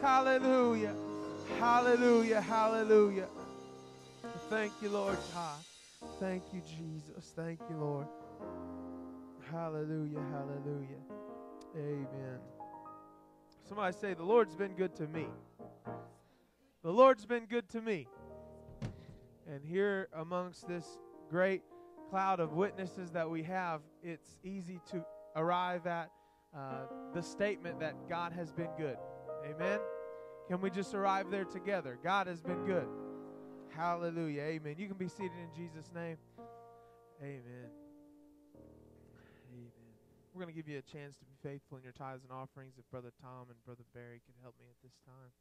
Hallelujah. Hallelujah. Hallelujah. Thank you, Lord God. Thank you, Jesus. Thank you, Lord. Hallelujah. Hallelujah. Amen. Somebody say, The Lord's been good to me. The Lord's been good to me. And here amongst this great cloud of witnesses that we have, it's easy to arrive at uh, the statement that God has been good. Amen. Can we just arrive there together? God has been good. Hallelujah. Amen. You can be seated in Jesus' name. Amen. Amen. We're going to give you a chance to be faithful in your tithes and offerings if Brother Tom and Brother Barry could help me at this time.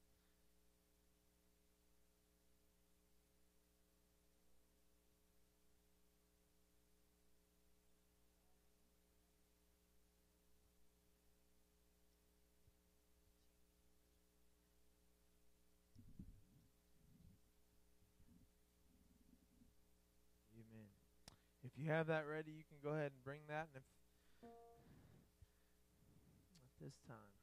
Amen. If have that ready, you can go ahead and bring that. And if at this time.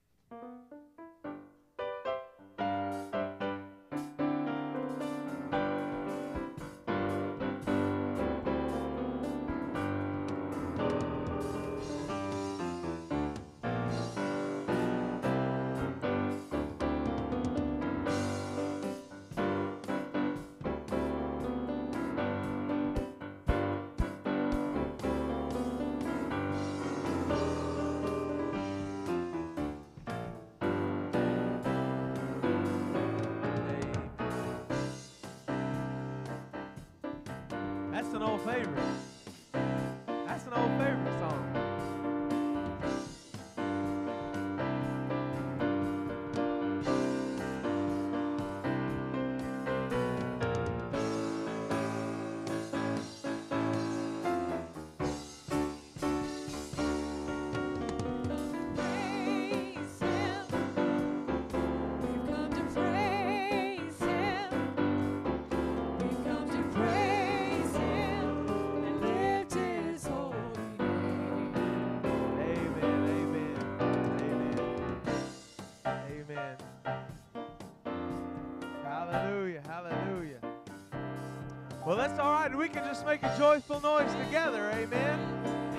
That's all right. We can just make a joyful noise together. Amen.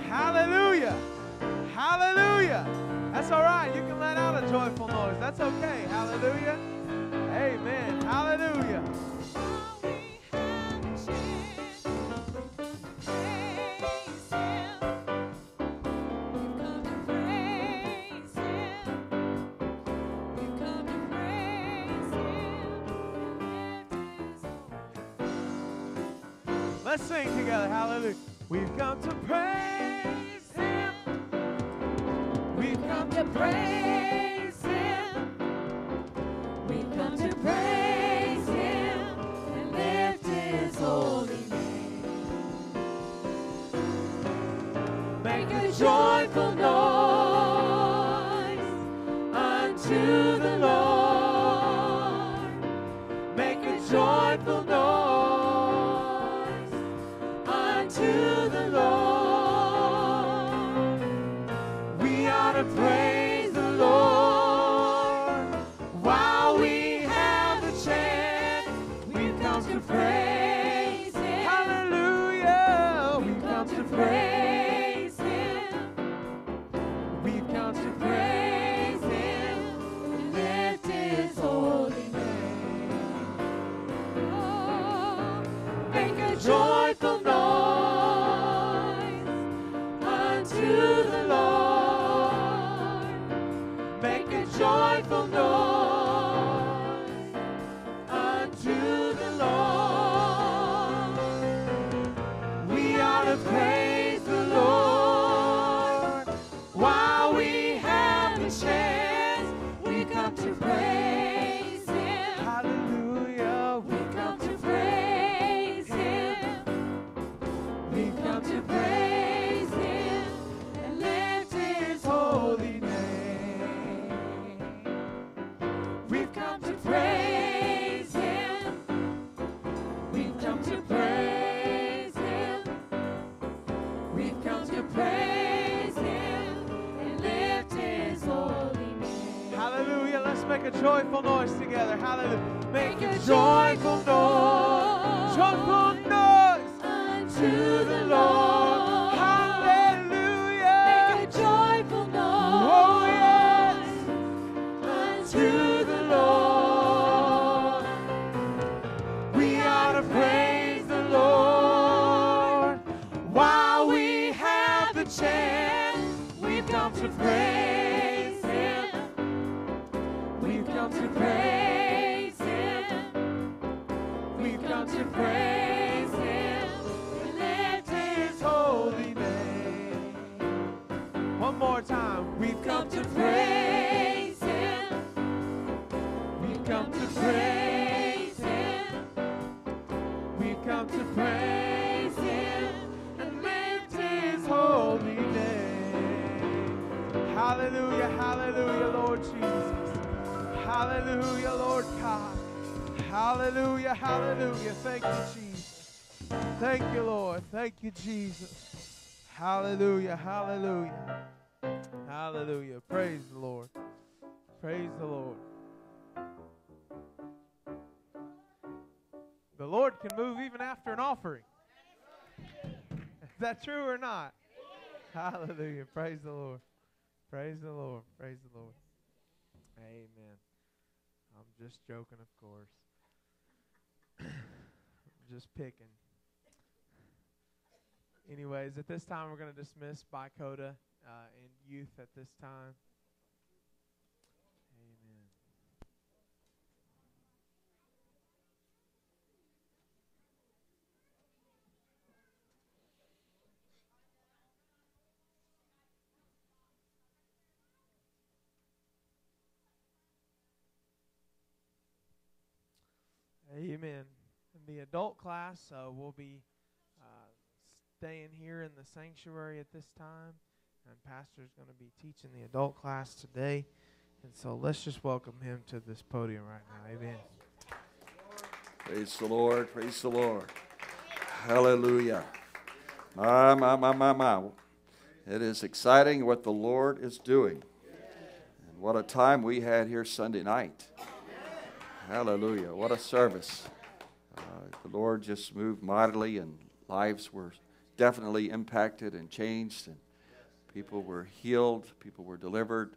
Hallelujah. Hallelujah. That's all right. You can let out a joyful noise. That's okay. Hallelujah. Hallelujah, Lord God. Hallelujah, hallelujah. Thank you, Jesus. Thank you, Lord. Thank you, Jesus. Hallelujah, hallelujah. Hallelujah. Praise the Lord. Praise the Lord. The Lord can move even after an offering. Is that true or not? Hallelujah. Praise the Lord. Praise the Lord. Praise the Lord. Amen. Just joking, of course. just picking. Anyways, at this time, we're going to dismiss by Coda uh, and youth at this time. Amen. The adult class, uh, we'll be uh, staying here in the sanctuary at this time, and Pastor's going to be teaching the adult class today. And so let's just welcome him to this podium right now. Amen. Praise the Lord. Praise the Lord. Hallelujah. My, my, my, my, my. It is exciting what the Lord is doing. And what a time we had here Sunday night. Hallelujah. What a service. Uh, the Lord just moved mightily, and lives were definitely impacted and changed, and people were healed, people were delivered,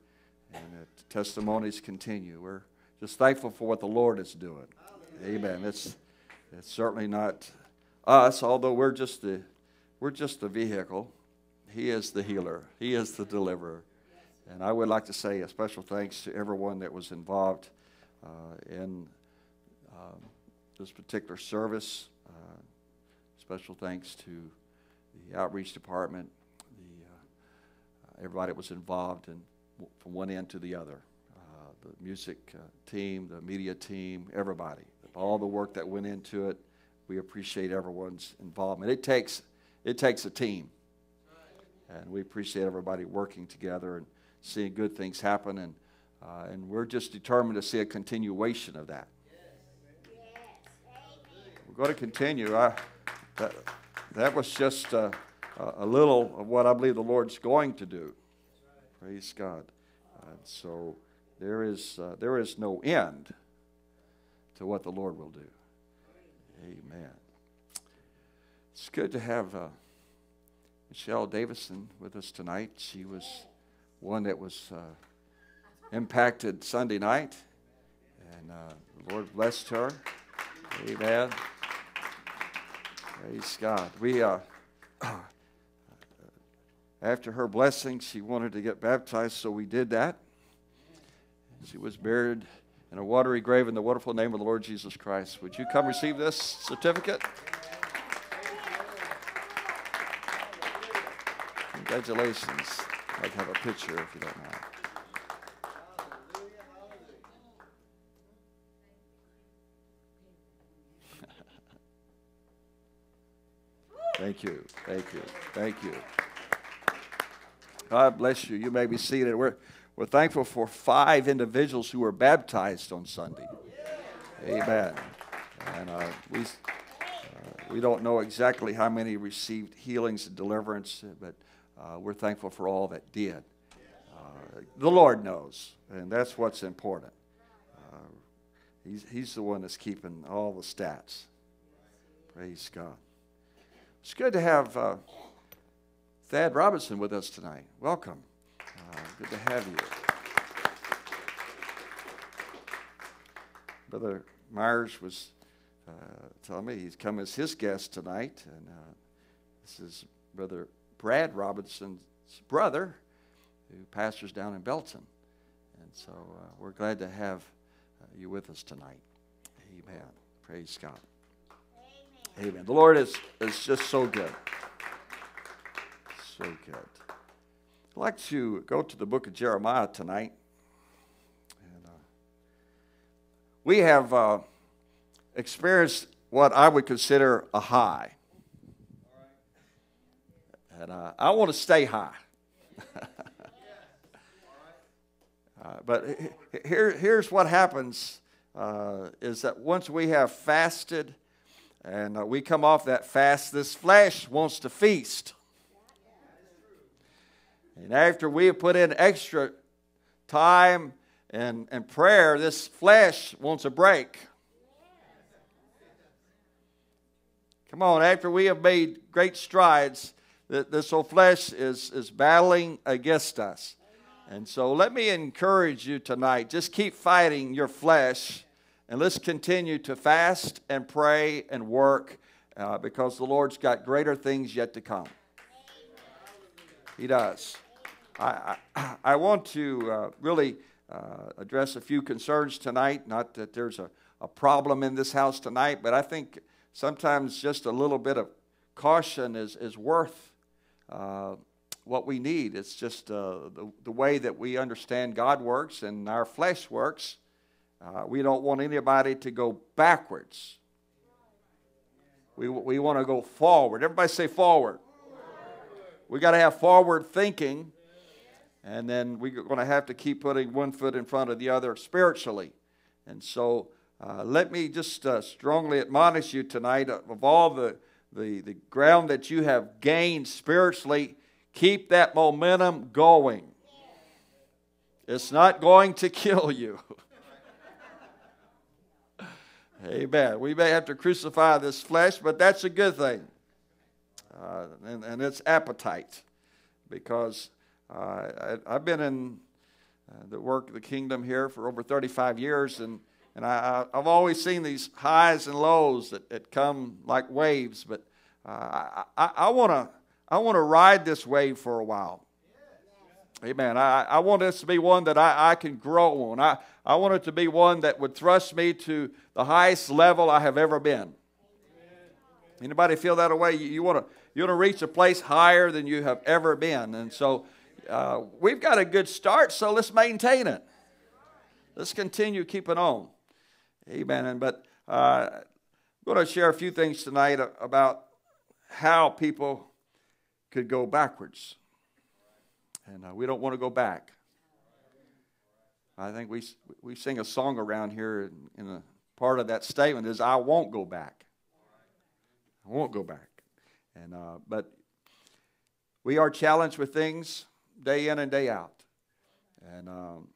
and testimonies continue. We're just thankful for what the Lord is doing. Amen. It's, it's certainly not us, although we're just the, we're just the vehicle. He is the healer, He is the deliverer. And I would like to say a special thanks to everyone that was involved in um, this particular service. Uh, special thanks to the outreach department, the, uh, everybody that was involved in, from one end to the other. Uh, the music uh, team, the media team, everybody. All the work that went into it. We appreciate everyone's involvement. It takes, it takes a team. And we appreciate everybody working together and seeing good things happen. And, uh, and we're just determined to see a continuation of that. We're going to continue. I, that, that was just uh, a little of what I believe the Lord's going to do. Praise God. Uh, so there is, uh, there is no end to what the Lord will do. Amen. It's good to have uh, Michelle Davison with us tonight. She was one that was uh, impacted Sunday night, and uh, the Lord blessed her. Amen. Praise God. We uh, after her blessing, she wanted to get baptized, so we did that. She was buried in a watery grave in the wonderful name of the Lord Jesus Christ. Would you come receive this certificate? Congratulations. I'd have a picture if you don't mind. Thank you. Thank you. Thank you. God bless you. You may be seated. We're, we're thankful for five individuals who were baptized on Sunday. Amen. And uh, we, uh, we don't know exactly how many received healings and deliverance, but uh, we're thankful for all that did. Uh, the Lord knows, and that's what's important. Uh, he's, he's the one that's keeping all the stats. Praise God. It's good to have uh, Thad Robinson with us tonight. Welcome. Uh, good to have you. Brother Myers was uh, telling me he's come as his guest tonight, and uh, this is Brother Brad Robinson's brother, who pastors down in Belton. And so uh, we're glad to have uh, you with us tonight. Amen. Praise God. Amen. The Lord is, is just so good. So good. I'd like to go to the book of Jeremiah tonight. And, uh, we have uh, experienced what I would consider a high. And uh, I want to stay high. Uh, but here, here's what happens uh, is that once we have fasted and uh, we come off that fast, this flesh wants to feast. And after we have put in extra time and, and prayer, this flesh wants a break. Come on, after we have made great strides, that this old flesh is, is battling against us. And so let me encourage you tonight. Just keep fighting your flesh and let's continue to fast and pray and work uh, because the Lord's got greater things yet to come. He does. I, I, I want to uh, really uh, address a few concerns tonight. Not that there's a, a problem in this house tonight, but I think sometimes just a little bit of caution is, is worth uh, what we need. It's just uh, the, the way that we understand God works and our flesh works. Uh, we don't want anybody to go backwards. We, we want to go forward. Everybody say forward. We got to have forward thinking, and then we're going to have to keep putting one foot in front of the other spiritually. And so, uh, let me just uh, strongly admonish you tonight of all the, the, the ground that you have gained spiritually Keep that momentum going. It's not going to kill you. Amen. We may have to crucify this flesh, but that's a good thing. Uh, and, and its appetite. Because uh, I, have been in uh, the work of the kingdom here for over 35 years, and, and I, have always seen these highs and lows that, that come like waves. But uh, I, I, I want to I want to ride this wave for a while. Amen. I, I want this to be one that I, I can grow on. I, I want it to be one that would thrust me to the highest level I have ever been. Anybody feel that way? You, you want to you want to reach a place higher than you have ever been, and so uh, we've got a good start. So let's maintain it. Let's continue keeping on. Amen. And but uh, I'm going to share a few things tonight about how people could go backwards. And uh, we don't want to go back. I think we, we sing a song around here, and, part of that statement is, I won't go back. I won't go back. And, uh, but we are challenged with things day in and day out. And, um,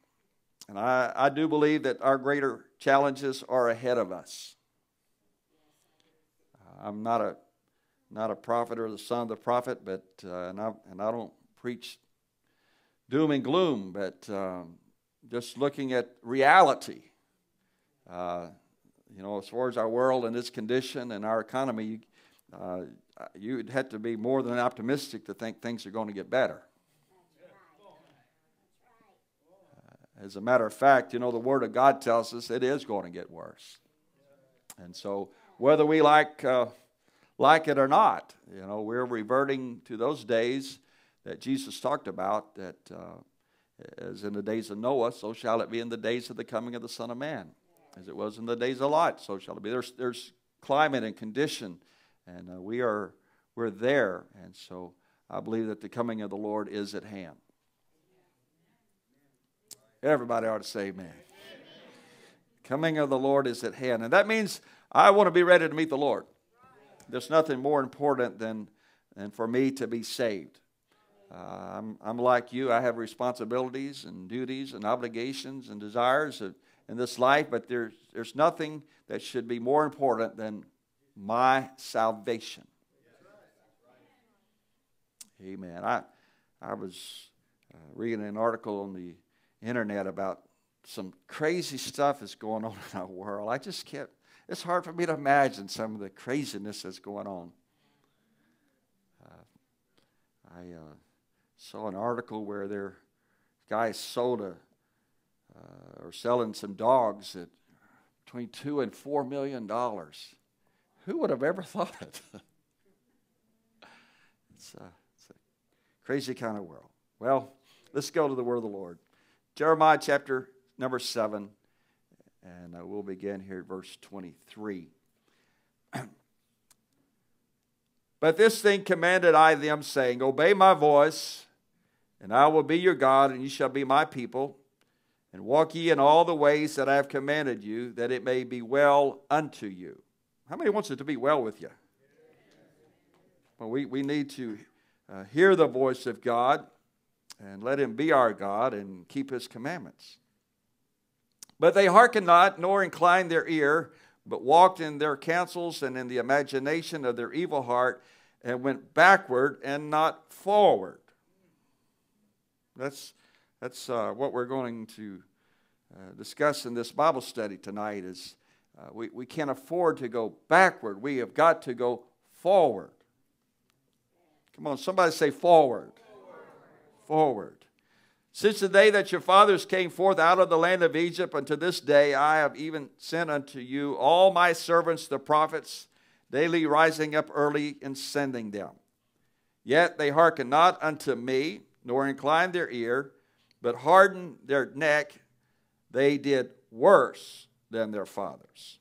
and I, I do believe that our greater challenges are ahead of us. Uh, I'm not a not a prophet or the son of the prophet, but uh, and, I, and I don't preach doom and gloom, but um, just looking at reality. Uh, you know, as far as our world and its condition and our economy, uh, you'd have to be more than optimistic to think things are going to get better. Uh, as a matter of fact, you know, the Word of God tells us it is going to get worse. And so, whether we like uh, like it or not. You know, we're reverting to those days that Jesus talked about that uh, as in the days of Noah, so shall it be in the days of the coming of the Son of Man. As it was in the days of Lot, so shall it be. There's, there's climate and condition, and uh, we are we're there. And so I believe that the coming of the Lord is at hand. Everybody ought to say amen. amen. Coming of the Lord is at hand. And that means I want to be ready to meet the Lord. There's nothing more important than, than for me to be saved. Uh, I'm, I'm like you. I have responsibilities and duties and obligations and desires in this life, but there's, there's nothing that should be more important than my salvation. Amen. I, I was uh, reading an article on the internet about some crazy stuff that's going on in our world. I just can't, it's hard for me to imagine some of the craziness that's going on. Uh, I uh, saw an article where their guys sold a, uh, or selling some dogs at between two and four million dollars. Who would have ever thought it? it's, a, it's a crazy kind of world. Well, let's go to the word of the Lord. Jeremiah chapter number 7, and uh, we'll begin here at verse 23. but this thing commanded I them, saying, Obey my voice, and I will be your God, and ye shall be my people. And walk ye in all the ways that I have commanded you, that it may be well unto you. How many wants it to be well with you? Well, we, we need to uh, hear the voice of God and let him be our God and keep his commandments. But they hearkened not, nor inclined their ear, but walked in their counsels and in the imagination of their evil heart, and went backward and not forward. That's, that's uh, what we're going to uh, discuss in this Bible study tonight is uh, we, we can't afford to go backward. We have got to go forward. Come on, somebody say forward. Forward. forward. Since the day that your fathers came forth out of the land of Egypt unto this day, I have even sent unto you all my servants, the prophets, daily rising up early and sending them. Yet they hearken not unto me, nor inclined their ear, but hardened their neck. They did worse than their fathers.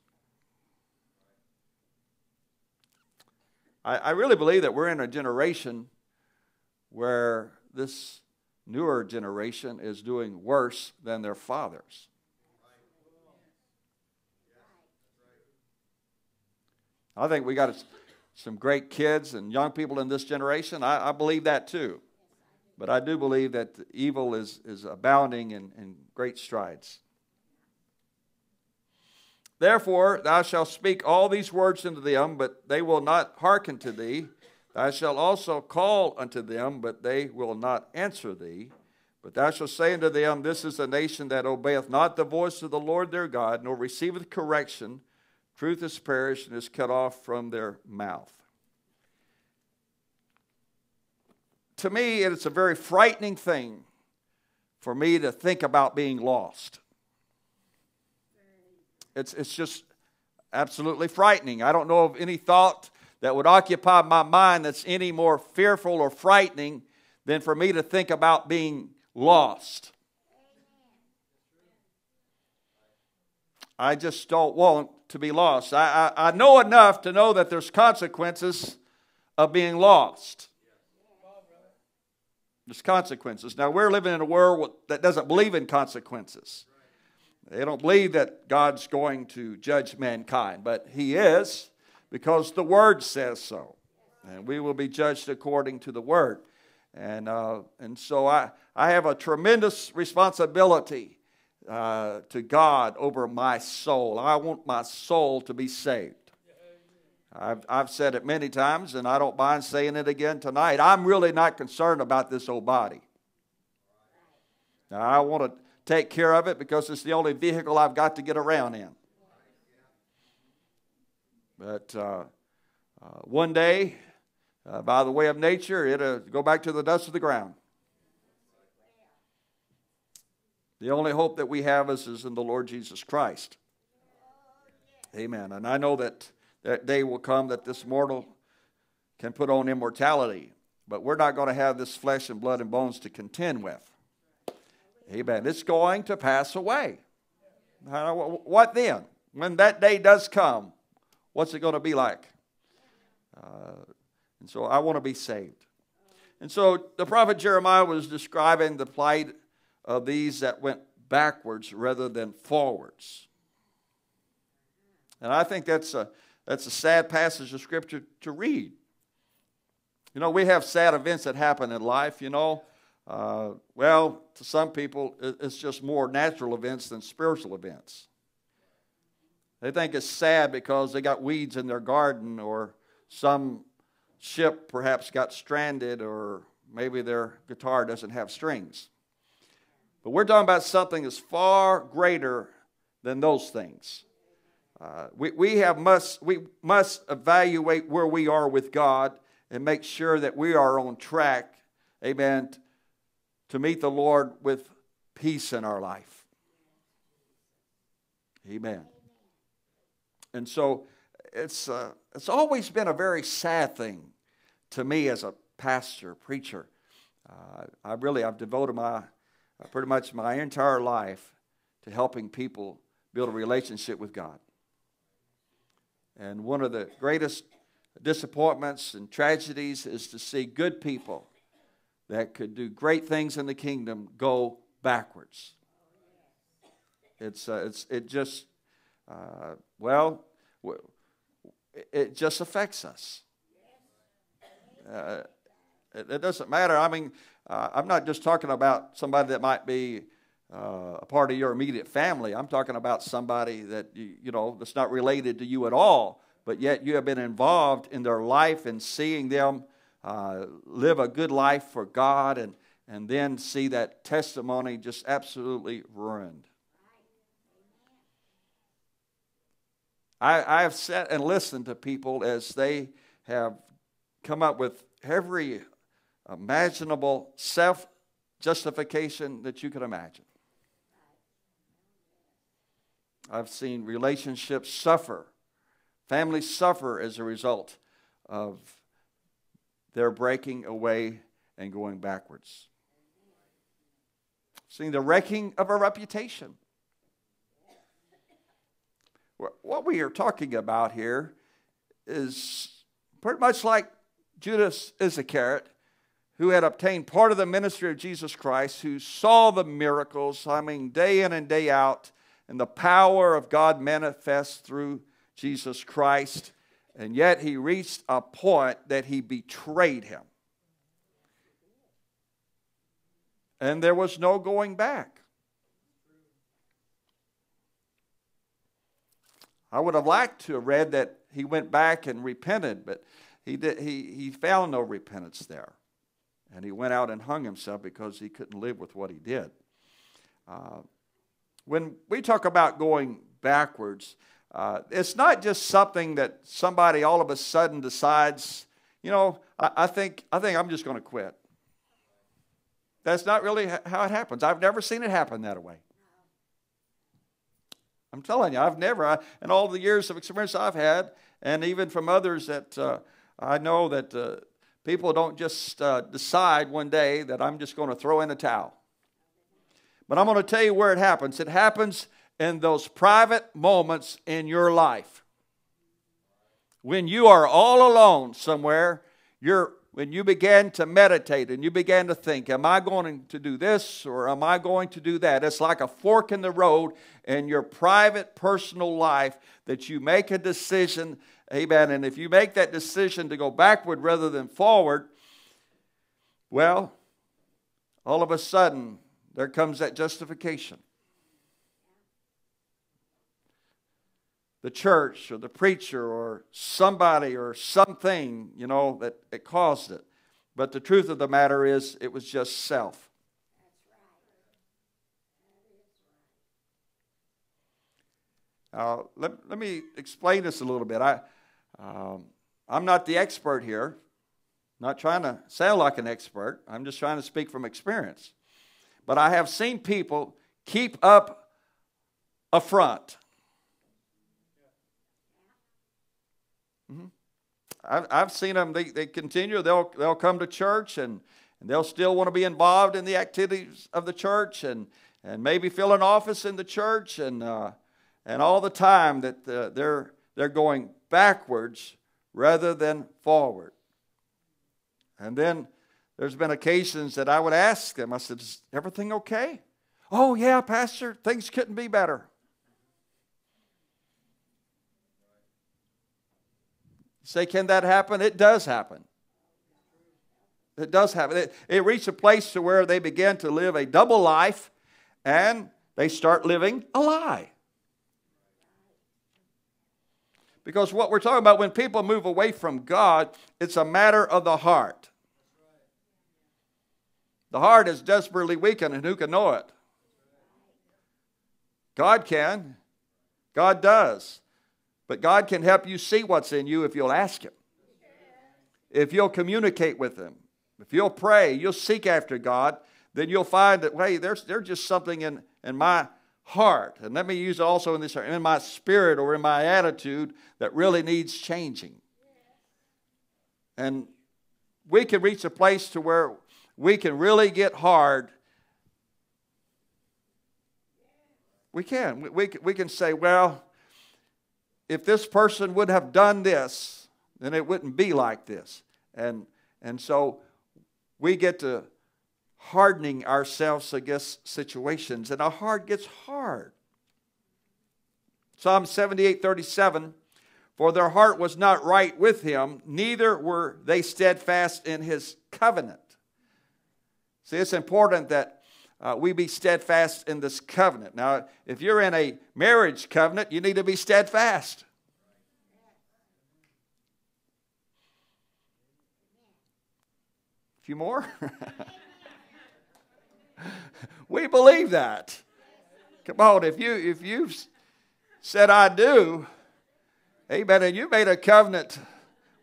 I, I really believe that we're in a generation where this newer generation is doing worse than their fathers. I think we got some great kids and young people in this generation. I, I believe that too. But I do believe that evil is, is abounding in, in great strides. Therefore, thou shalt speak all these words unto them, but they will not hearken to thee. Thou shalt also call unto them, but they will not answer thee. But thou shalt say unto them, This is a nation that obeyeth not the voice of the Lord their God, nor receiveth correction. Truth is perished and is cut off from their mouth. To me, it's a very frightening thing for me to think about being lost. It's, it's just absolutely frightening. I don't know of any thought that would occupy my mind that's any more fearful or frightening than for me to think about being lost. I just don't want to be lost. I, I, I, know enough to know that there's consequences of being lost. There's consequences. Now, we're living in a world that doesn't believe in consequences. They don't believe that God's going to judge mankind, but He is because the Word says so. And we will be judged according to the Word. And, uh, and so I, I have a tremendous responsibility uh, to God over my soul. I want my soul to be saved. I've, I've said it many times, and I don't mind saying it again tonight. I'm really not concerned about this old body. Now, I want to take care of it because it's the only vehicle I've got to get around in. But uh, uh, one day, uh, by the way of nature, it'll go back to the dust of the ground. The only hope that we have is, is in the Lord Jesus Christ. Amen. And I know that that day will come that this mortal can put on immortality, but we're not going to have this flesh and blood and bones to contend with. Amen. It's going to pass away. What then? When that day does come, what's it going to be like? Uh, and so I want to be saved. And so the prophet Jeremiah was describing the plight of these that went backwards rather than forwards. And I think that's a, that's a sad passage of Scripture to read. You know, we have sad events that happen in life, you know. Uh, well, to some people, it's just more natural events than spiritual events. They think it's sad because they got weeds in their garden, or some ship perhaps got stranded, or maybe their guitar doesn't have strings. But we're talking about something that's far greater than those things. Uh, we, we, have must, we must evaluate where we are with God and make sure that we are on track, amen, to meet the Lord with peace in our life. Amen. And so it's, uh, it's always been a very sad thing to me as a pastor, preacher. Uh, I really, I've devoted my, pretty much my entire life to helping people build a relationship with God. And one of the greatest disappointments and tragedies is to see good people that could do great things in the kingdom go backwards. It's, uh, it's, it just, uh, well, it just affects us. Uh, it, it, doesn't matter. I mean, uh, I'm not just talking about somebody that might be uh, a part of your immediate family. I'm talking about somebody that you, you know that's not related to you at all, but yet you have been involved in their life and seeing them uh, live a good life for God, and and then see that testimony just absolutely ruined. I, I have sat and listened to people as they have come up with every imaginable self justification that you could imagine. I've seen relationships suffer, families suffer as a result of their breaking away and going backwards. Seeing the wrecking of a reputation. What we are talking about here is pretty much like Judas Iscariot, who had obtained part of the ministry of Jesus Christ, who saw the miracles, I mean, day in and day out, and the power of God manifest through Jesus Christ. And yet he reached a point that he betrayed him. And there was no going back. I would have liked to have read that he went back and repented, but he, did, he, he found no repentance there. And he went out and hung himself because he couldn't live with what he did. Uh, when we talk about going backwards, uh, it's not just something that somebody all of a sudden decides, you know, I, I think, I think I'm just going to quit. That's not really how it happens. I've never seen it happen that way. I'm telling you, I've never, I, in all the years of experience I've had, and even from others that uh, I know that uh, people don't just uh, decide one day that I'm just going to throw in a towel. But I'm going to tell you where it happens. It happens in those private moments in your life. When you are all alone somewhere, you're when you begin to meditate and you begin to think, Am I going to do this or am I going to do that? It's like a fork in the road in your private, personal life that you make a decision. Amen. And if you make that decision to go backward rather than forward, well, all of a sudden, there comes that justification. The church or the preacher or somebody or something, you know, that, that caused it. But the truth of the matter is, it was just self. Now, let, let me explain this a little bit. I, um, I'm not the expert here. not trying to sound like an expert. I'm just trying to speak from experience. But I have seen people keep up a front. Mm-hmm. I've, I've seen them, they, they continue, they'll, they'll come to church and, and they'll still want to be involved in the activities of the church and, and maybe fill an office in the church and, uh, and all the time that uh, they're, they're going backwards rather than forward. And then there's been occasions that I would ask them, I said, Is everything okay? Oh, yeah, Pastor, things couldn't be better. Say, can that happen? It does happen. It does happen. It, it reached a place to where they began to live a double life and they start living a lie. Because what we're talking about when people move away from God, it's a matter of the heart. The heart is desperately weakened, and who can know it? God can. God does. But God can help you see what's in you if you'll ask Him. If you'll communicate with Him. If you'll pray, you'll seek after God, then you'll find that, hey, there's, there's just something in, in my heart. And let me use it also in this in my spirit or in my attitude that really needs changing. And we can reach a place to where we can really get hard. We can. We, we, we can say, well, if this person would have done this, then it wouldn't be like this. And, and so we get to hardening ourselves against situations, and our heart gets hard. Psalm 78 37 For their heart was not right with him, neither were they steadfast in his covenant. See, it's important that uh, we be steadfast in this covenant. Now, if you're in a marriage covenant, you need to be steadfast. A few more? we believe that. Come on, if you if you've said I do, amen, and you made a covenant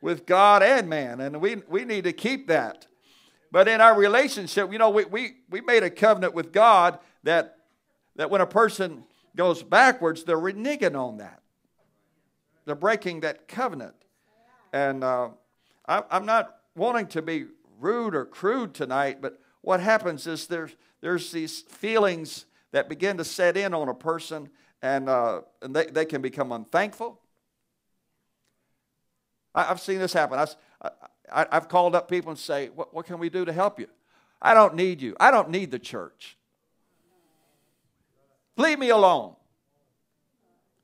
with God and man, and we, we need to keep that. But in our relationship, you know, we, we, we made a covenant with God that, that when a person goes backwards, they're reneging on that. They're breaking that covenant. And uh, I, I'm not wanting to be rude or crude tonight, but what happens is there's, there's these feelings that begin to set in on a person, and, uh, and they, they can become unthankful. I, have seen this happen. I, I, have called up people and say, what, what can we do to help you? I don't need you. I don't need the church. Leave me alone.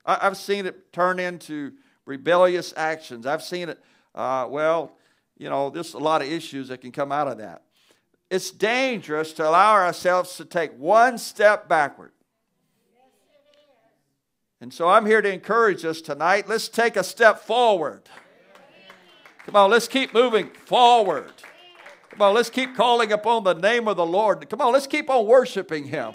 I, have seen it turn into rebellious actions. I've seen it, uh, well, you know, there's a lot of issues that can come out of that. It's dangerous to allow ourselves to take one step backward. And so I'm here to encourage us tonight. Let's take a step forward. Come on, let's keep moving forward. Come on, let's keep calling upon the name of the Lord. Come on, let's keep on worshiping Him.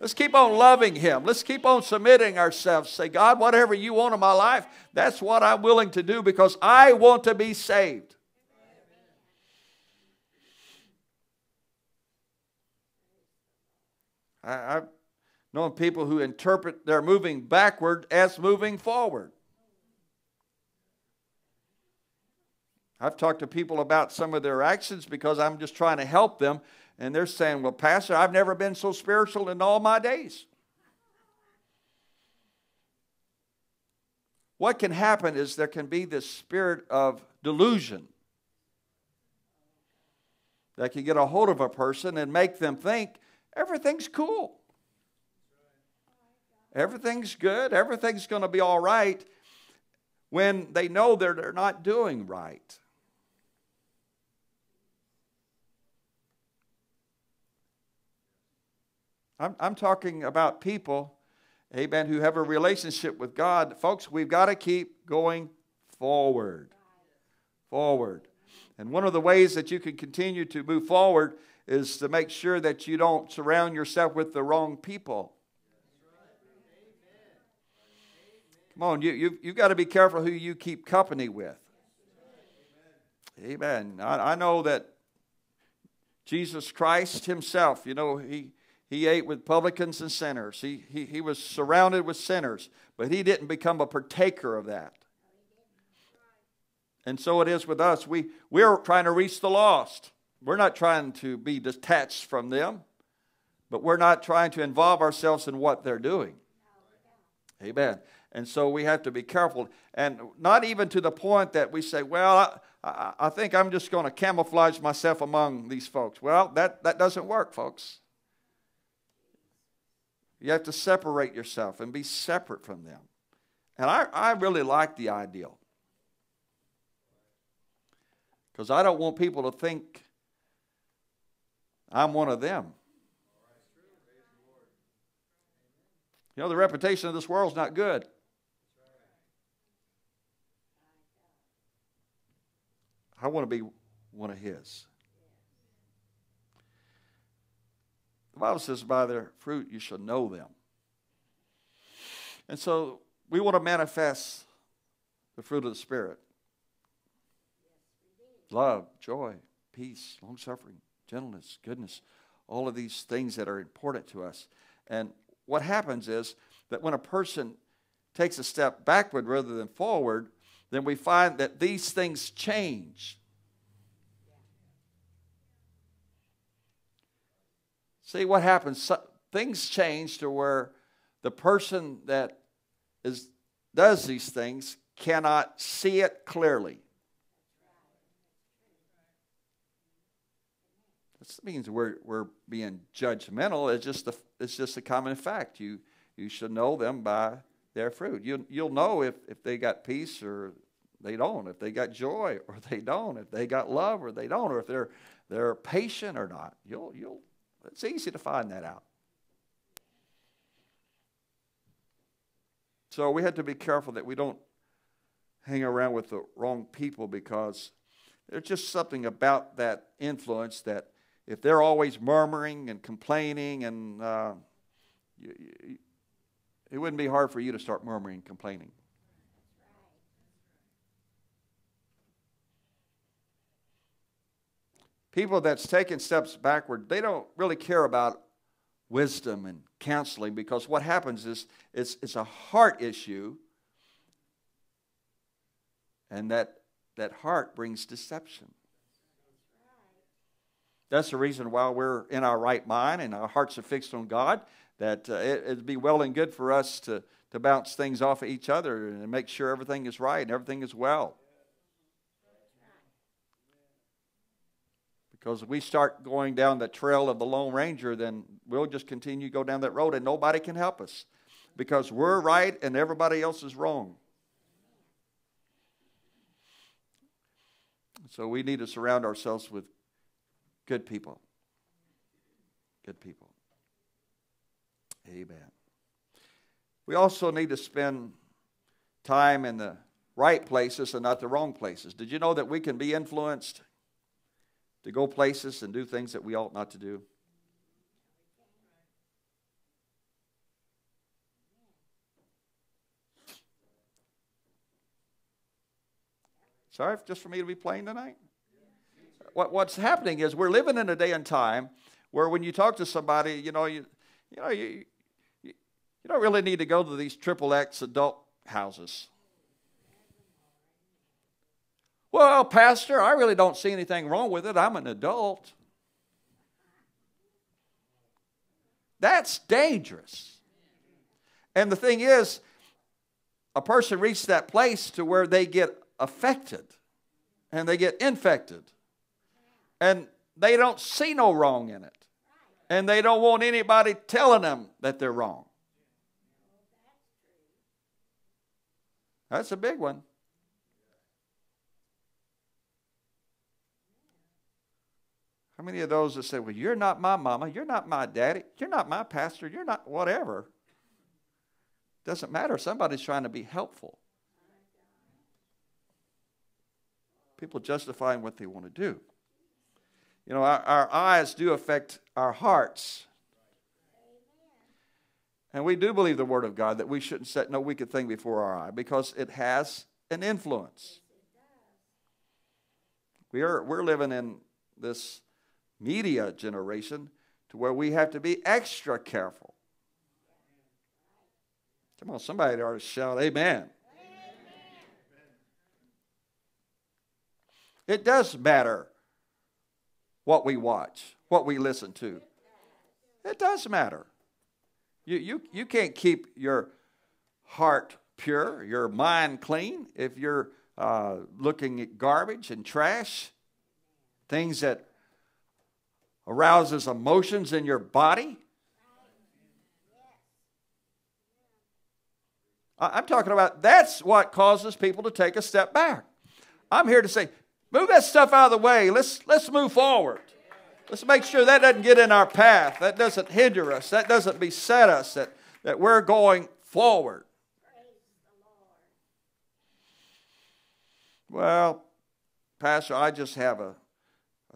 Let's keep on loving Him. Let's keep on submitting ourselves. Say, God, whatever you want in my life, that's what I'm willing to do because I want to be saved. I, I've known people who interpret their moving backward as moving forward. I've talked to people about some of their actions because I'm just trying to help them, and they're saying, Well, Pastor, I've never been so spiritual in all my days. What can happen is there can be this spirit of delusion that can get a hold of a person and make them think everything's cool. Everything's good. Everything's going to be all right when they know that they're not doing right. I'm, I'm talking about people, amen, who have a relationship with God. Folks, we've got to keep going forward. Forward. And one of the ways that you can continue to move forward is to make sure that you don't surround yourself with the wrong people. Come on, you, you, you've got to be careful who you keep company with. Amen. I, I know that Jesus Christ Himself, you know, He, he ate with publicans and sinners. He, he, he was surrounded with sinners, but He didn't become a partaker of that. And so it is with us. We, we're trying to reach the lost. We're not trying to be detached from them, but we're not trying to involve ourselves in what they're doing. Amen. And so we have to be careful. And not even to the point that we say, well, I, I, I think I'm just going to camouflage myself among these folks. Well, that, that doesn't work, folks. You have to separate yourself and be separate from them. And I, I really like the ideal. Because I don't want people to think I'm one of them. You know, the reputation of this world is not good. I want to be one of His. The Bible says, by their fruit you shall know them. And so we want to manifest the fruit of the Spirit love, joy, peace, long suffering, gentleness, goodness, all of these things that are important to us. And what happens is that when a person takes a step backward rather than forward, then we find that these things change. See what happens? So, things change to where the person that is, does these things cannot see it clearly. This means we're, we're being judgmental. It's just, a, it's just a common fact. You, you should know them by their fruit. You, you'll know if, if they got peace or they don't, if they got joy or they don't, if they got love or they don't, or if they're, they're patient or not. You'll, you'll, it's easy to find that out. So we have to be careful that we don't hang around with the wrong people because there's just something about that influence that if they're always murmuring and complaining and uh, you, you, it wouldn't be hard for you to start murmuring and complaining. People that's taken steps backward, they don't really care about wisdom and counseling because what happens is it's, it's a heart issue and that, that heart brings deception. That's the reason why we're in our right mind and our hearts are fixed on God, that uh, it, it'd be well and good for us to, to bounce things off of each other and make sure everything is right and everything is well. Because we start going down the trail of the Lone Ranger, then we'll just continue to go down that road and nobody can help us because we're right and everybody else is wrong. So we need to surround ourselves with Good people. Good people. Amen. We also need to spend time in the right places and not the wrong places. Did you know that we can be influenced to go places and do things that we ought not to do? Sorry, just for me to be playing tonight? what, what's happening is we're living in a day and time where when you talk to somebody, you know, you, you know, you, you, you don't really need to go to these triple X adult houses. Well, Pastor, I really don't see anything wrong with it. I'm an adult. That's dangerous. And the thing is, a person reaches that place to where they get affected and they get infected and they don't see no wrong in it. And they don't want anybody telling them that they're wrong. That's a big one. How many of those that say, Well, you're not my mama, you're not my daddy, you're not my pastor, you're not whatever? Doesn't matter. Somebody's trying to be helpful. People justifying what they want to do. You know, our, our eyes do affect our hearts. And we do believe the Word of God that we shouldn't set no wicked thing before our eye because it has an influence. We are, we're living in this media generation to where we have to be extra careful. Come on, somebody ought to shout, Amen. amen. It does matter what we watch, what we listen to. It does matter. You, you, you can't keep your heart pure, your mind clean, if you're uh, looking at garbage and trash, things that arouses emotions in your body. I'm talking about that's what causes people to take a step back. I'm here to say, move that stuff out of the way. Let's, let's move forward. Let's make sure that doesn't get in our path. That doesn't hinder us. That doesn't beset us. That, that we're going forward. Well, Pastor, I just have a,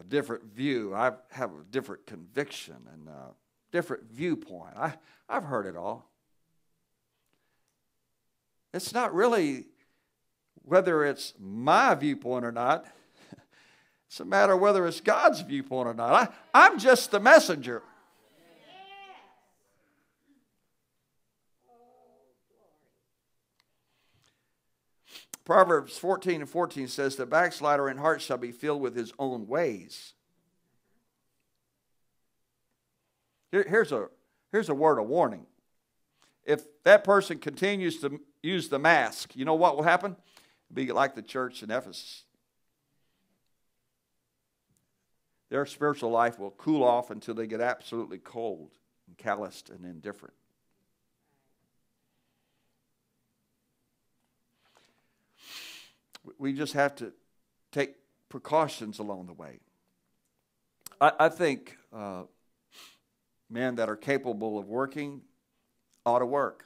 a different view. I have a different conviction and a different viewpoint. I, I've heard it all. It's not really whether it's my viewpoint or not. It's a matter whether it's God's viewpoint or not. I, I'm just the messenger. Proverbs 14 and 14 says, The backslider in heart shall be filled with his own ways. Here, here's, a, here's a word of warning. If that person continues to use the mask, you know what will happen? Be like the church in Ephesus. Their spiritual life will cool off until they get absolutely cold and calloused and indifferent. We just have to take precautions along the way. I, I think uh, men that are capable of working ought to work.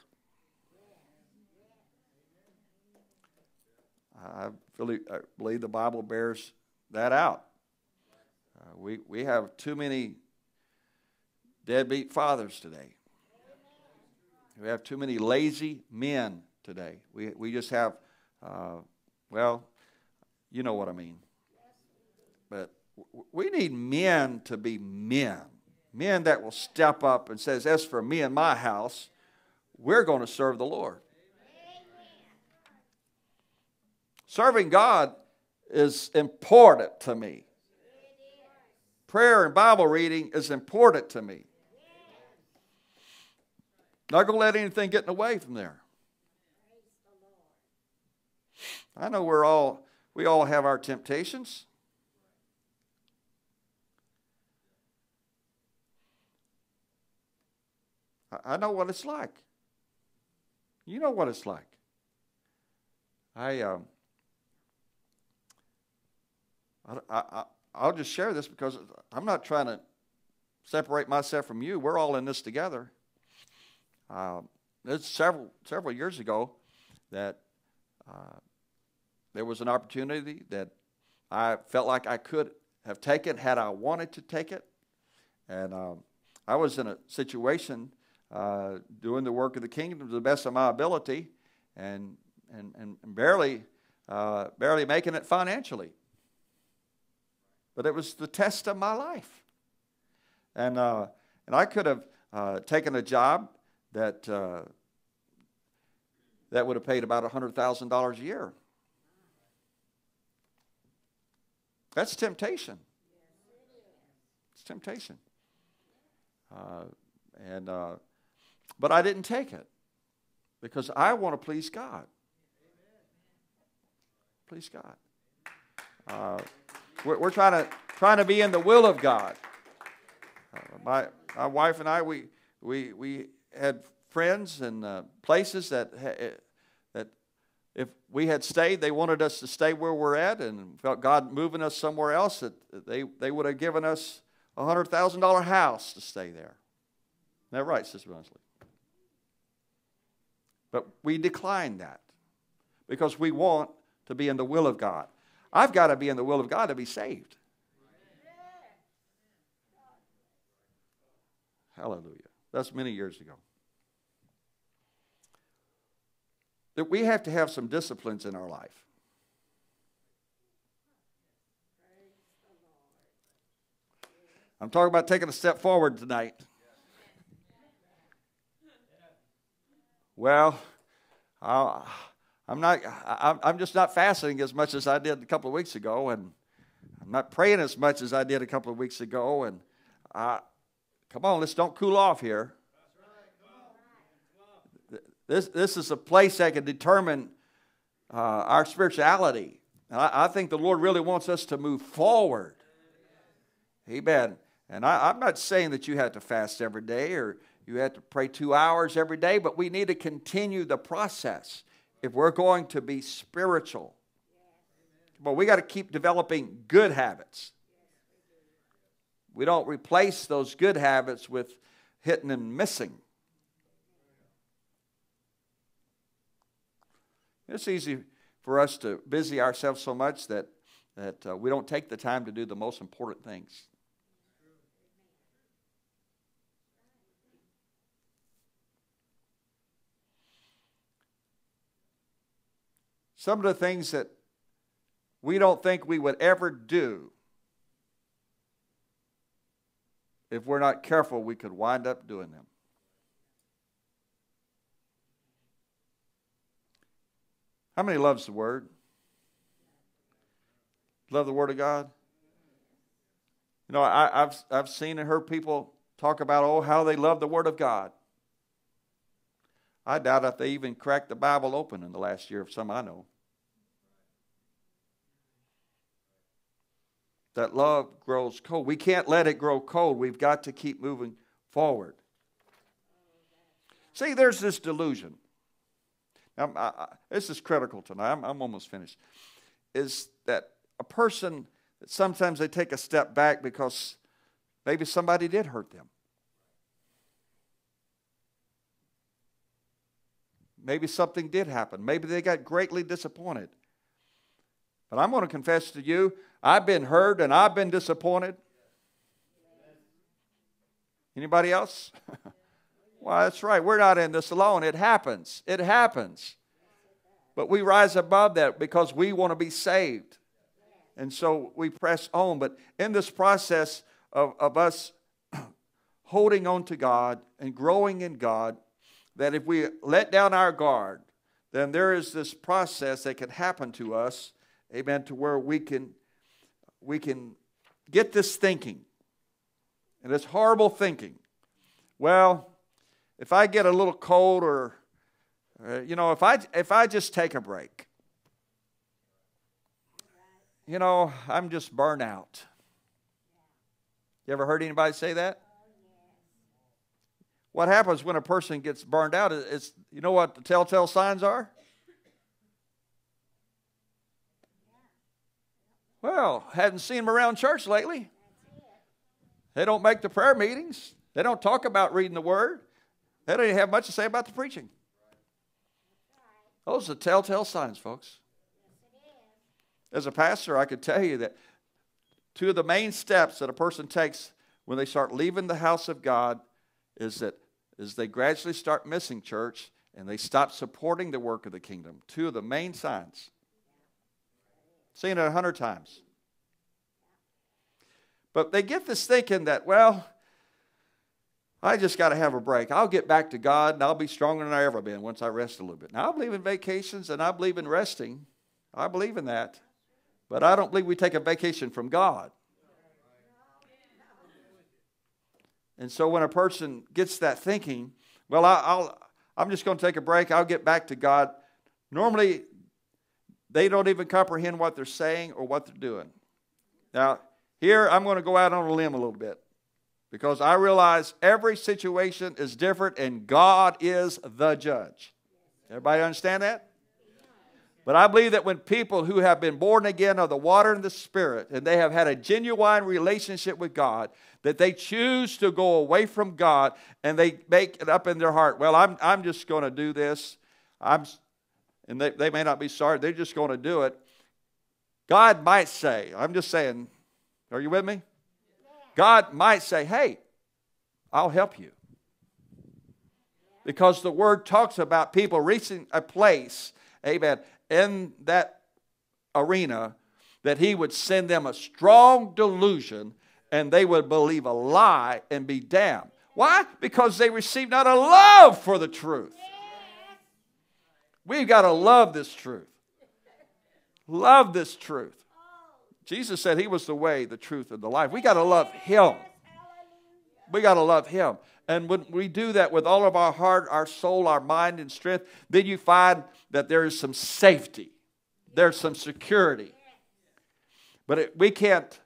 I, really, I believe the Bible bears that out. Uh, we, we have too many deadbeat fathers today. We have too many lazy men today. We, we just have uh, well, you know what I mean. But we need men to be men. Men that will step up and says, as for me and my house, we're going to serve the Lord. Serving God is important to me. Prayer and Bible reading is important to me. Not going to let anything get in the way from there. I know we're all, we all have our temptations. I know what it's like. You know what it's like. I, um, I, I, I'll just share this because I'm not trying to separate myself from you. We're all in this together. Uh, it's several several years ago that uh, there was an opportunity that I felt like I could have taken had I wanted to take it. And um, I was in a situation uh, doing the work of the kingdom to the best of my ability and, and, and barely, uh, barely making it financially. But it was the test of my life. And, uh, and I could have uh, taken a job that, uh, that would have paid about $100,000 a year. That's temptation. It's temptation. Uh, and uh, but I didn't take it because I want to please God. Please God. Uh, we're, we're, trying to trying to be in the will of God. Uh, my my wife and I we we we had friends and uh, places that if we had stayed, they wanted us to stay where we're at and felt God moving us somewhere else, that they, they would have given us a $100,000 house to stay there. Is that right, Sister Bunsley? But we declined that because we want to be in the will of God. I've got to be in the will of God to be saved. Hallelujah. That's many years ago. That we have to have some disciplines in our life. I'm talking about taking a step forward tonight. Well, i am not. I'm just not fasting as much as I did a couple of weeks ago, and I'm not praying as much as I did a couple of weeks ago. And I, come on, let's don't cool off here. This, this is a place that can determine uh, our spirituality. And I, I, think the Lord really wants us to move forward. Amen. And I, am not saying that you have to fast every day or You have to pray two hours every day, but we need to continue the process if we're going to be spiritual. But we got to keep developing good habits. We don't replace those good habits with hitting and missing. It's easy for us to busy ourselves so much that, that uh, we don't take the time to do the most important things. Some of the things that we don't think we would ever do, if we're not careful, we could wind up doing them. How many loves the Word? Love the Word of God? You know, I, have I've seen and heard people talk about, oh, how they love the Word of God. I doubt if they even cracked the Bible open in the last year of some I know. That love grows cold. We can't let it grow cold. We've got to keep moving forward. See, there's this delusion. I, this is critical tonight. I'm, I'm almost finished. Is that a person that sometimes they take a step back because maybe somebody did hurt them. Maybe something did happen. Maybe they got greatly disappointed. But I'm going to confess to you, I've been hurt and I've been disappointed. Anybody else? Well, that's right. We're not in this alone. It happens. It happens. But we rise above that because we want to be saved. And so we press on. But in this process of, of us holding on to God and growing in God, that if we let down our guard, then there is this process that can happen to us, amen, to where we can we can get this thinking. And it's horrible thinking. Well, if I get a little cold or, uh, you know, if I, if I just take a break, you know, I'm just burnt out. You ever heard anybody say that? What happens when a person gets burned out is, you know what the telltale signs are? Well, hadn't seen them around church lately. They don't make the prayer meetings. They don't talk about reading the word. They don't have much to say about the preaching. Those are telltale signs, folks. As a pastor, I could tell you that two of the main steps that a person takes when they start leaving the house of God is that is they gradually start missing church and they stop supporting the work of the kingdom. Two of the main signs. Seen it a hundred times. But they get this thinking that, well, I just got to have a break. I'll get back to God and I'll be stronger than I ever been once I rest a little bit. Now, I believe in vacations and I believe in resting. I believe in that. But I don't believe we take a vacation from God. And so when a person gets that thinking, well, I'll, I'm just going to take a break, I'll get back to God. Normally, they don't even comprehend what they're saying or what they're doing. Now, here I'm going to go out on a limb a little bit because I realize every situation is different and God is the judge. Everybody understand that? But I believe that when people who have been born again of the water and the Spirit, and they have had a genuine relationship with God, that they choose to go away from God and they make it up in their heart, well, I'm, I'm just going to do this. I'm, and they, they may not be sorry, they're just going to do it. God might say, I'm just saying, are you with me? God might say, hey, I'll help you. Because the word talks about people reaching a place, amen, in that arena that he would send them a strong delusion and they would believe a lie and be damned. Why? Because they received not a love for the truth. We've got to love this truth. Love this truth. Jesus said he was the way, the truth, and the life. We got to love him. We got to love him. And when we do that with all of our heart, our soul, our mind, and strength, then you find that there is some safety, there's some security. But it, we can't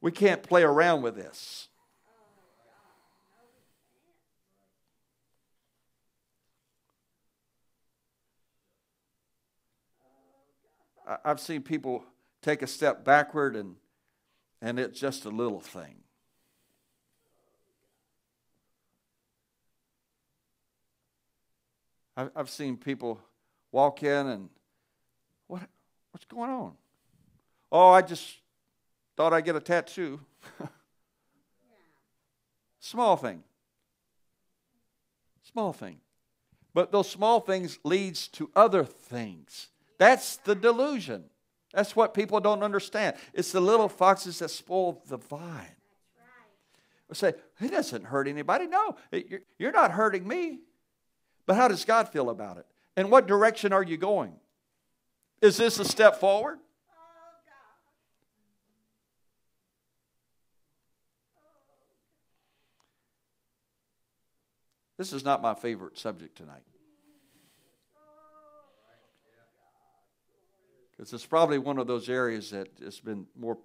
we can't play around with this. I've seen people take a step backward and, and it's just a little thing. I've seen people walk in and what what's going on? Oh, I just thought I'd get a tattoo. Small thing. Small thing. But those small things leads to other things. That's the delusion. That's what people don't understand. It's the little foxes that spoil the vine. We say, it doesn't hurt anybody. No, you're not hurting me. But how does God feel about it? And what direction are you going? Is this a step forward? This is not my favorite subject tonight. Because it's probably one of those areas that has been more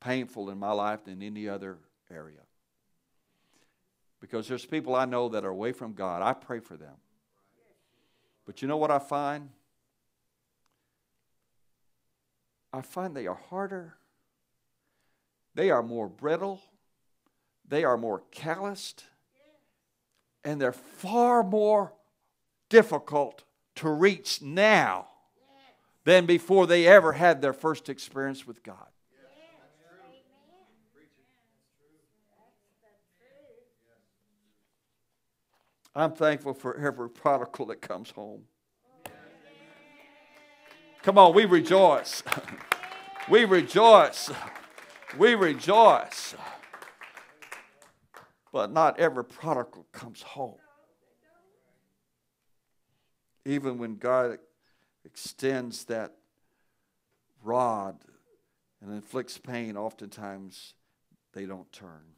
painful in my life than any other area. Because there's people I know that are away from God. I pray for them. But you know what I find? I find they are harder, they are more brittle, they are more calloused, and they're far more difficult to reach now than before they ever had their first experience with God. I'm thankful for every prodigal that comes home. Come on, we rejoice. We rejoice. We rejoice. But not every prodigal comes home. Even when God extends that rod and inflicts pain, oftentimes they don't turn.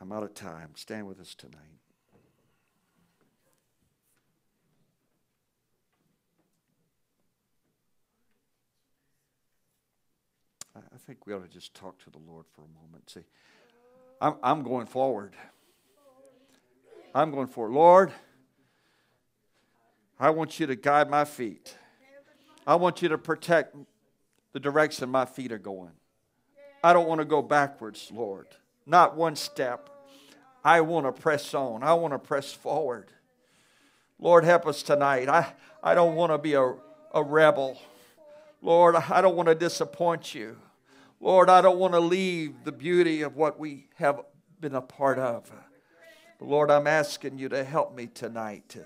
I'm out of time. Stand with us tonight. I think we ought to just talk to the Lord for a moment. See, I'm, I'm going forward. I'm going forward. Lord, I want you to guide my feet. I want you to protect the direction my feet are going. I don't want to go backwards, Lord not one step. I want to press on. I want to press forward. Lord, help us tonight. I, I don't want to be a, a rebel. Lord, I don't want to disappoint you. Lord, I don't want to leave the beauty of what we have been a part of. But Lord, I'm asking you to help me tonight.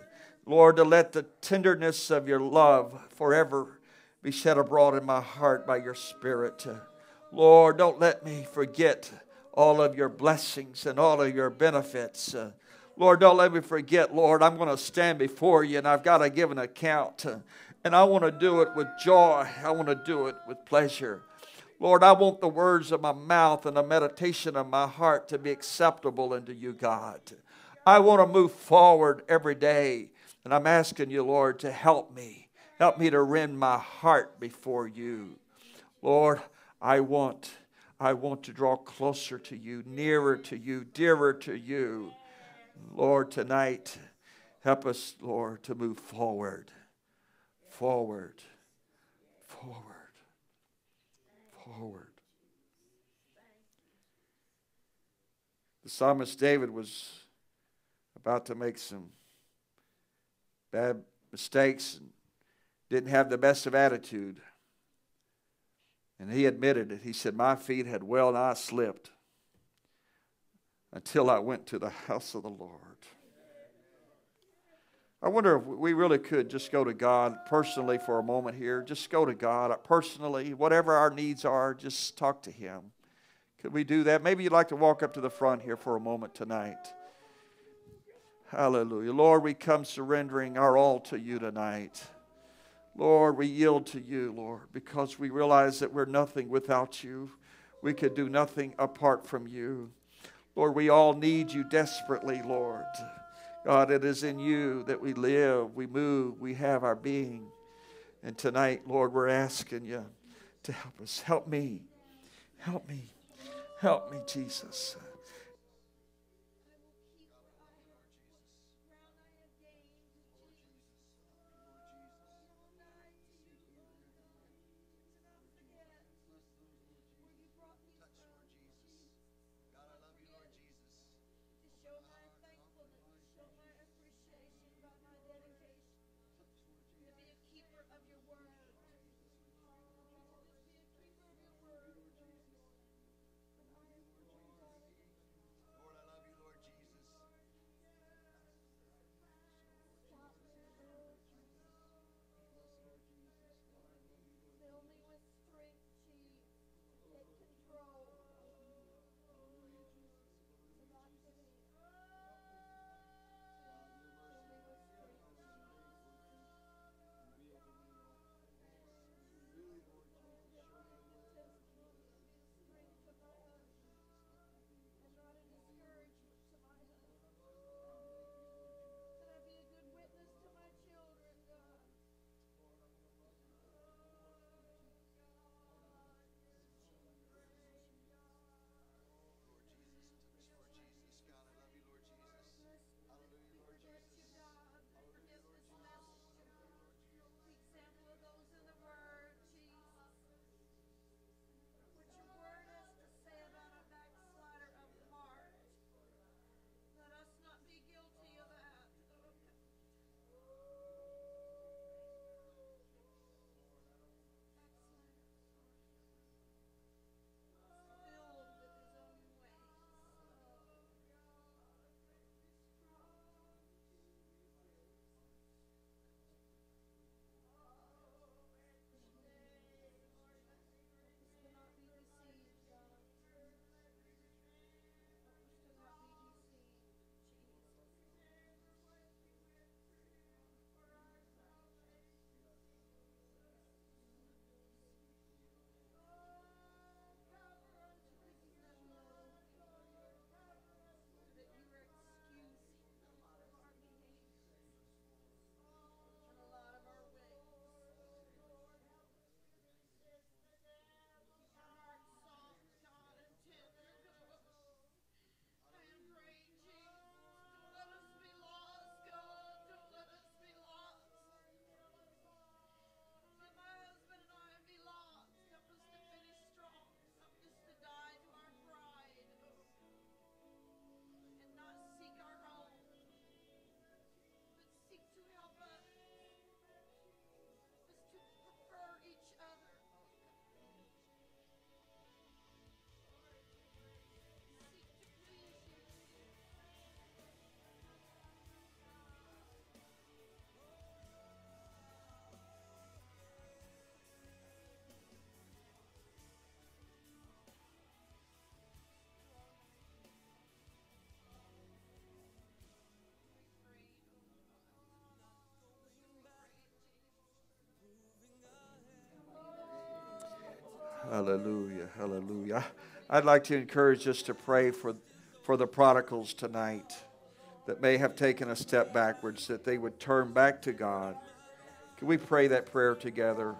Lord, to let the tenderness of your love forever be shed abroad in my heart by your Spirit. Lord, don't let me forget all of your blessings and all of your benefits. Uh, Lord, don't let me forget, Lord, I'm going to stand before you and I've got to give an account. Uh, and I want to do it with joy, I want to do it with pleasure. Lord, I want the words of my mouth and the meditation of my heart to be acceptable unto you, God. I want to move forward every day. And I'm asking you, Lord, to help me. Help me to rend my heart before you. Lord, I want I want to draw closer to you, nearer to you, dearer to you. Lord, tonight, help us, Lord, to move forward, forward, forward, forward. The psalmist David was about to make some bad mistakes and didn't have the best of attitude. And he admitted it. He said, My feet had well nigh slipped until I went to the house of the Lord. I wonder if we really could just go to God personally for a moment here. Just go to God personally. Whatever our needs are, just talk to Him. Could we do that? Maybe you'd like to walk up to the front here for a moment tonight. Hallelujah. Lord, we come surrendering our all to you tonight. Lord, we yield to you, Lord, because we realize that we're nothing without you. We could do nothing apart from you. Lord, we all need you desperately, Lord. God, it is in you that we live, we move, we have our being. And tonight, Lord, we're asking you to help us. Help me. Help me. Help me, Jesus. Hallelujah. Hallelujah. I'd like to encourage us to pray for, for the prodigals tonight that may have taken a step backwards, that they would turn back to God. Can we pray that prayer together?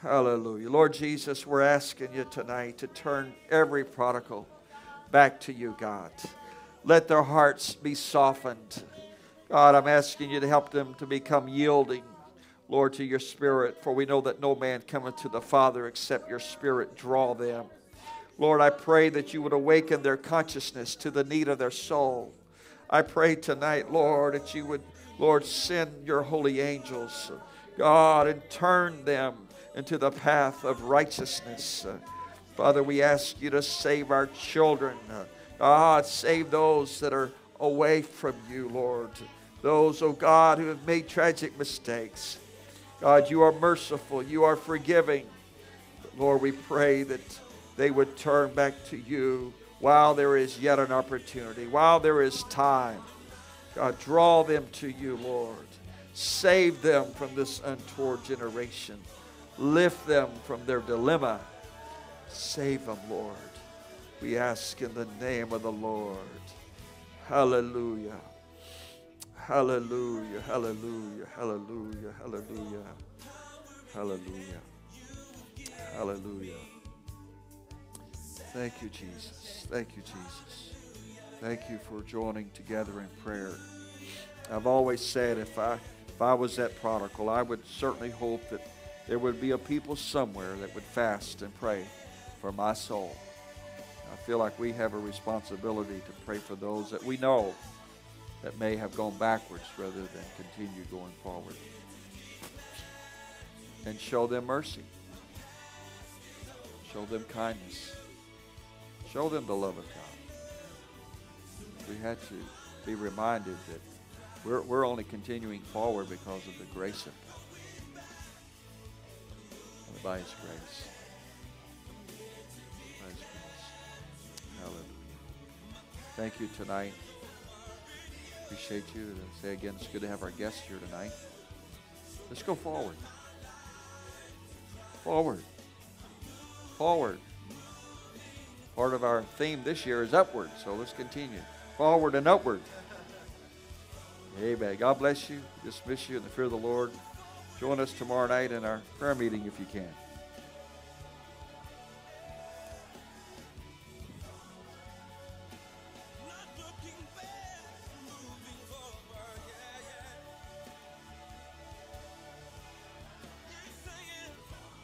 Hallelujah. Lord Jesus, we're asking you tonight to turn every prodigal back to you, God. Let their hearts be softened. God, I'm asking you to help them to become yielding, Lord, to your Spirit, for we know that no man cometh to the Father except your Spirit draw them. Lord, I pray that you would awaken their consciousness to the need of their soul. I pray tonight, Lord, that you would, Lord, send your holy angels, God, and turn them into the path of righteousness. Father, we ask you to save our children. God, save those that are away from you, Lord. Those, oh God, who have made tragic mistakes. God, you are merciful. You are forgiving. Lord, we pray that they would turn back to you while there is yet an opportunity, while there is time. God, draw them to you, Lord. Save them from this untoward generation. Lift them from their dilemma. Save them, Lord. We ask in the name of the Lord. Hallelujah. Hallelujah. Hallelujah. Hallelujah. Hallelujah. Hallelujah. Hallelujah. Thank you, Jesus. Thank you, Jesus. Thank you for joining together in prayer. I've always said if I if I was that prodigal, I would certainly hope that there would be a people somewhere that would fast and pray for my soul. I feel like we have a responsibility to pray for those that we know that may have gone backwards rather than continue going forward. And show them mercy. Show them kindness. Show them the love of God. We had to be reminded that we're, we're only continuing forward because of the grace of God. And by His grace. By His grace. Hallelujah. Thank you tonight. Appreciate you. And say again, it's good to have our guests here tonight. Let's go forward. Forward. Forward. Part of our theme this year is upward, so let's continue. Forward and upward. Amen. God bless you. Dismiss you in the fear of the Lord. Join us tomorrow night in our prayer meeting if you can.